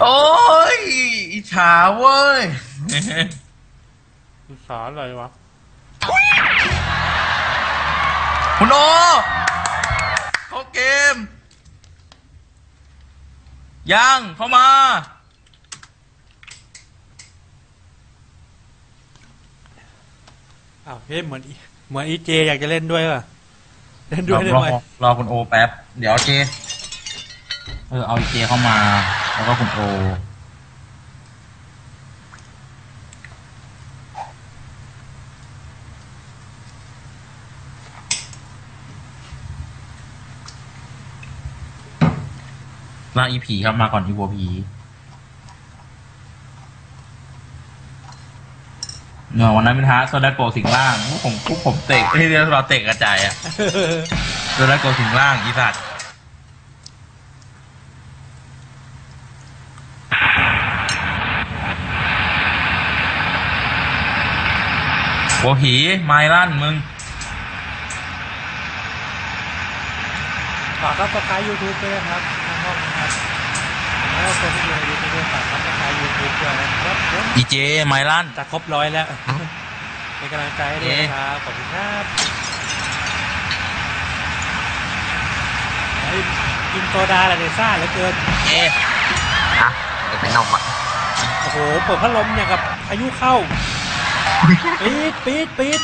โอ้ยอิจฉาเว้ย อุตสาห์อะไรวะ คุณโอเข้าเกม ยังเข้ามา อ้าวเฮ้ยเหมือนอีเหมือนอีเจอยากจะเล่นด้วยป่ะ เล่นด้วยได้รอไหมรอคุณโอแป๊บ เดี๋ยวเจ เออเอาเจเข้ามา แล้วก็คุณโอลาอีผีครับมาก่อนอีโวผีเนาะวันนั้นเป็นท้าโซดาโกสิงล่างพวกผมผมเตะที่เราเตะกระจายอะโซดาโกสิงล่างอีสัตว์ โวผีไม้ลั่นมึง ฝากรับสไครต์ยูทูบด้วยนะครับทางห้องนะครับแล้วคนที่อยู่ในยูทูบด้วยฝากรับสไครต์ยูทูบด้วยนะครับผมอีเจไม้ลั่น จะครบร้อยแล้วเป็นกำลังใจให้ด้วยนะครับขอบคุณครับเฮ้ยกินโซดาอะไรเนี่ยซ่าเหลือเกินเจฮะไอ้เป็นนมอะโอ้โหเปิดพัดลมอย่างกับพายุเข้า ปีดปีดปีด